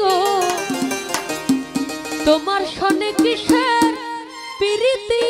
গো। তোমার সনে কিসের প্রীতি?